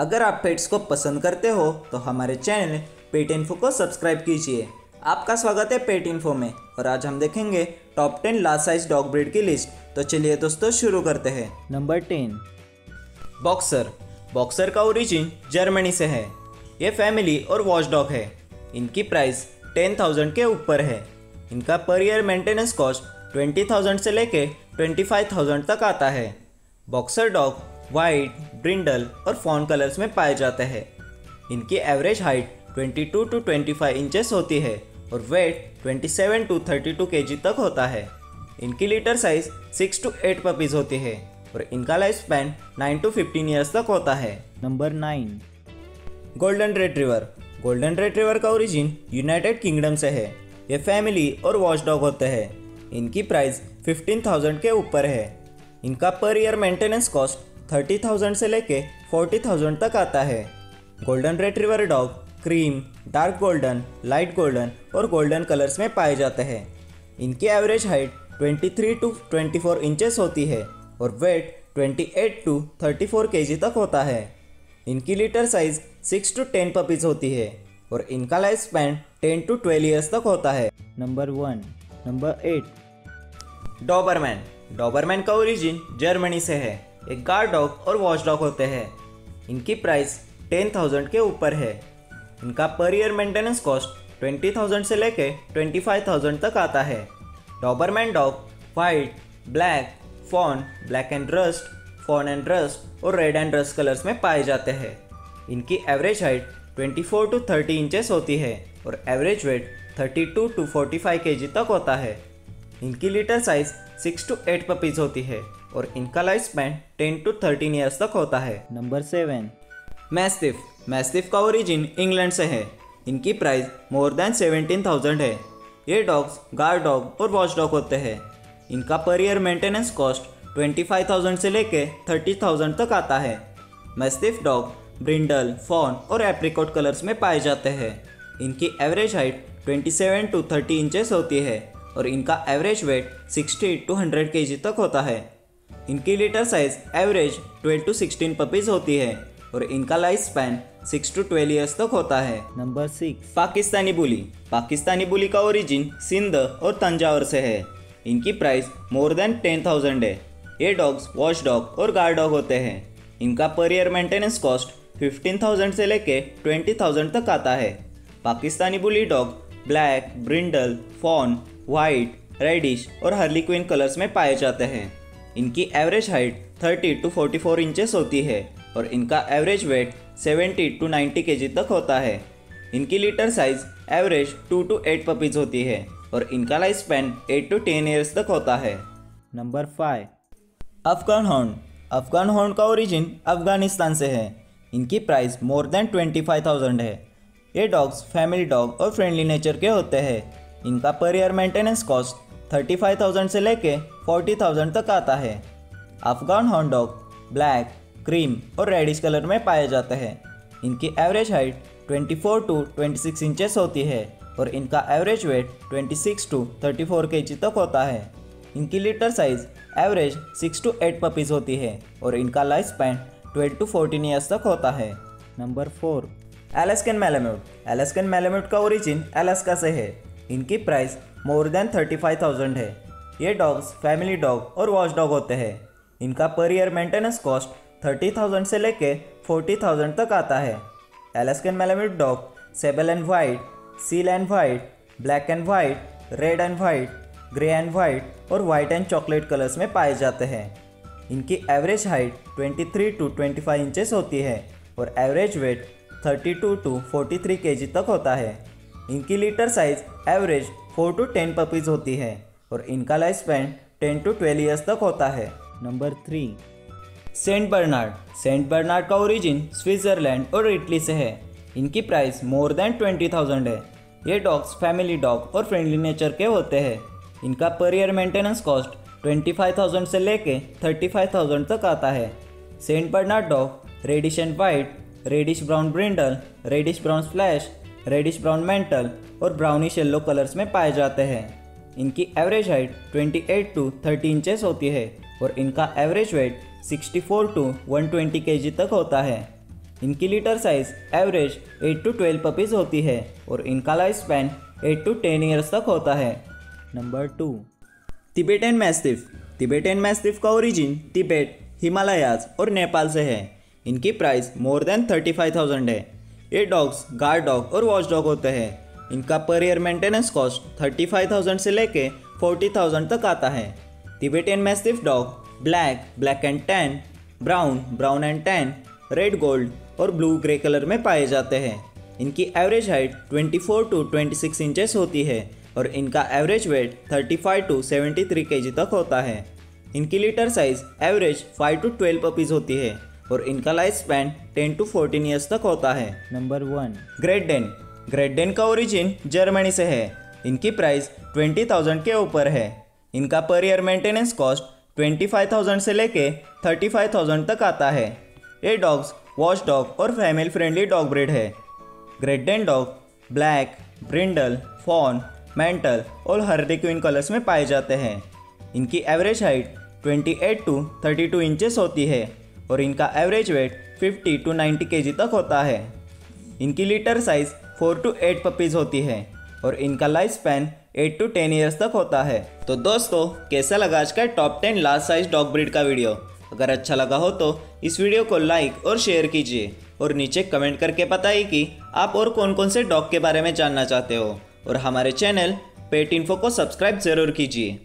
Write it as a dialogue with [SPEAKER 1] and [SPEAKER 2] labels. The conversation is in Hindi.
[SPEAKER 1] अगर आप पेट्स को पसंद करते हो तो हमारे चैनल पेट इन्फो को सब्सक्राइब कीजिए। आपका स्वागत है पेट इन्फो में, और आज हम देखेंगे top ten large size dog breed की लिस्ट। तो चलिए दोस्तों, शुरू करते हैं।
[SPEAKER 2] Number ten.
[SPEAKER 1] बॉक्सर। बॉक्सर का ओरिजिन जर्मनी से है। ये फैमिली और वॉच डॉग है। इनकी प्राइस टेन थाउज़ेंड के ऊपर है। इनका per year maintenance cost twenty thousand से लेके ट्वेंटी फाइव थाउज़ेंड तक आता है। बॉक्सर डॉग वाइट ब्रिंडल और फॉन कलर्स में पाए जाते हैं। इनकी एवरेज हाइट 22 टू 25 इंचेस होती है और वेट 27 टू 32 केजी तक होता है। इनकी लीटर साइज़ 6 टू 8 पपीज होती है और इनका लाइफ स्पैन 9 टू 15 ईयर्स तक होता है।
[SPEAKER 2] Number nine
[SPEAKER 1] golden retriever golden retriever का ओरिजिन यूनाइटेड किंगडम से है। ये फैमिली और वॉच डॉग होते हैं। इनकी प्राइस 15,000 के ऊपर है। इनका per year maintenance cost thirty thousand से लेके फोर्टी थाउज़ेंड तक आता है। Golden retriever dog cream dark golden light golden और गोल्डन कलर्स में पाए जाते हैं। इनकी एवरेज हाइट 23 टू 24 इंचेस होती है और वेट 28 टू 34 केजी तक होता है। इनकी लीटर साइज़ 6 टू 10 पपीज होती है और इनका लाइफ स्पैन 10 टू 12 ईयर्स तक होता है।
[SPEAKER 2] Number one number eight
[SPEAKER 1] doberman doberman का ओरिजिन जर्मनी से है। एक गार्ड डॉग और वॉच डॉग होते हैं। इनकी प्राइस टेन थाउज़ेंड के ऊपर है। इनका per year maintenance cost twenty thousand से लेके ट्वेंटी फाइव थाउज़ेंड तक आता है। Doberman dog white black fawn black and rust fawn and rust और रेड एंड रस्ट कलर्स में पाए जाते हैं। इनकी एवरेज हाइट 24 टू 30 इंचेस होती है और एवरेज वेट 32 टू 45 केजी तक होता है। इनकी litter size 6 to eight puppies होती है और इनका life span ten to thirteen years तक होता है।
[SPEAKER 2] Number seven
[SPEAKER 1] mastiff. मैस्टिफ का ओरिजिन इंग्लैंड से है। इनकी price more than seventeen thousand है। ये डॉग्स गार्ड डॉग और वॉच डॉग होते हैं। इनका per year maintenance cost twenty five thousand से लेके थर्टी थाउज़ेंड तक आता है। मैस्टिफ डॉग ब्रिंडल फॉन और एप्रिकॉट कलर्स में पाए जाते हैं। इनकी एवरेज हाइट 27 टू 30 इंचेस होती है। और इनका एवरेज वेट 60 टू 100 केजी तक होता है। इनकी litter size average 12 to 16 puppies होती है और इनका लाइफ स्पैन 6 टू 12 ईयर्स तक होता है।
[SPEAKER 2] Number six
[SPEAKER 1] Pakistani bully. Pakistani bully का ओरिजिन सिंध और तंजावर से है। इनकी price more than ten thousand है। ये डॉग्स वॉच डॉग और गार्ड डॉग होते हैं। इनका per year maintenance cost fifteen thousand से लेके ट्वेंटी थाउज़ेंड तक आता है। Pakistani bully dog black brindle fawn white reddish और हर्ली क्वीन कलर्स में पाए जाते हैं। इनकी एवरेज हाइट 30 टू 44 इंचेस होती है और इनका एवरेज वेट 70 टू 90 केजी तक होता है। इनकी litter size average 2 to 8 puppies होती है और इनका लाइफ स्पैन 8 टू 10 ईयर्स तक होता है।
[SPEAKER 2] Number five
[SPEAKER 1] Afghan horn Afghan horn का ओरिजिन अफ़गानिस्तान से है। इनकी प्राइस मोर देन ट्वेंटी है। ये डॉग्स फैमिली डॉग और फ्रेंडली नेचर के होते हैं। इनका पर year maintenance cost thirty five thousand से लेके फोर्टी थाउज़ेंड तक आता है। अफगान हॉन्डॉग ब्लैक, क्रीम और रेडिश कलर में पाए जाते हैं। इनकी एवरेज हाइट 24 टू 26 इंचेस होती है और इनका एवरेज वेट 26 टू 34 केजी तक होता है। इनकी litter size average 6 to 8 puppies होती है और इनका लाइफ स्पैन 12 टू 14 ईयर्स तक होता है।
[SPEAKER 2] नंबर फोर
[SPEAKER 1] एलेस्कन मेलेम्यूट एलेस्कन मेलेम्यूट का ओरिजिन एलेस्का से है। इनकी price more than thirty five thousand है। ये डॉग्स फैमिली डॉग और वॉच डॉग होते हैं। इनका per year maintenance cost thirty thousand से लेके फोर्टी थाउज़ेंड तक आता है। Alaskan malamute dog sable and white seal and white black and white red and white grey and white और वाइट एंड चॉकलेट कलर्स में पाए जाते हैं। इनकी एवरेज हाइट 23 टू 25 इंचेस होती है और एवरेज वेट 32 टू 43 केजी तक होता है। इनकी litter size average four to ten puppies होती है और इनका life span ten to twelve years तक होता है।
[SPEAKER 2] Number three
[SPEAKER 1] Saint Bernard Saint Bernard का ओरिजिन स्विट्जरलैंड और इटली से है। इनकी price more than twenty thousand है। ये डॉग्स फैमिली डॉग और फ्रेंडली नेचर के होते हैं। इनका per year maintenance cost twenty five thousand से लेके थर्टी फाइव थाउज़ेंड तक आता है। Saint Bernard dog reddish and white reddish brown brindle reddish brown flash reddish brown mantle और ब्राउनिश येल्लो कलर्स में पाए जाते हैं। इनकी एवरेज हाइट 28 टू 30 इंचेस होती है और इनका एवरेज वेट 64 टू 120 केजी तक होता है। इनकी litter size average 8 to 12 puppies होती है और इनका लाइफ स्पैन 8 टू 10 ईयर्स तक होता है।
[SPEAKER 2] Number two
[SPEAKER 1] Tibetan mastiff Tibetan mastiff का ओरिजिन तिबेट हिमालयाज और नेपाल से है। इनकी price more than thirty five thousand है। ये डॉग्स गार्ड डॉग और वॉच डॉग होते हैं। इनका per year maintenance cost thirty five thousand से लेके फोर्टी थाउज़ेंड तक आता है। Tibetan mastiff dog black black and tan brown brown and tan red gold और ब्लू ग्रे कलर में पाए जाते हैं। इनकी एवरेज हाइट 24 टू 26 इंचेस होती है और इनका एवरेज वेट 35 टू 73 केजी तक होता है। इनकी litter size average 5 to 12 puppies होती है। और इनका लाइफ स्पैन 10 टू 14 ईयर्स तक होता है।
[SPEAKER 2] Number one
[SPEAKER 1] Great Dane Great Dane का ओरिजिन जर्मनी से है। इनकी प्राइस 20,000 के ऊपर है। इनका पर ईयर मेंटेनेंस कॉस्ट 25,000 से लेके 35,000 तक आता है। ये डॉग्स वॉच डॉग और फैमिली फ्रेंडली डॉग ब्रीड है। Great Dane dog black brindle fawn mantle और हर्डिक्विन कलर्स में पाए जाते हैं। इनकी एवरेज हाइट 28 टू 32 इंचेस होती है। और इनका एवरेज वेट 50 टू 90 केजी तक होता है। इनकी लीटर साइज़ 4 टू 8 पपीज़ होती है और इनका लाइफ स्पैन 8 टू 10 ईयर्स तक होता है। तो दोस्तों, कैसा लगा आज का top 10 large size dog breed का वीडियो अगर अच्छा लगा हो तो इस वीडियो को लाइक और शेयर कीजिए और नीचे कमेंट करके बताइए कि आप और कौन कौन से डॉग के बारे में जानना चाहते हो। और हमारे चैनल पेट इन्फो को सब्सक्राइब ज़रूर कीजिए।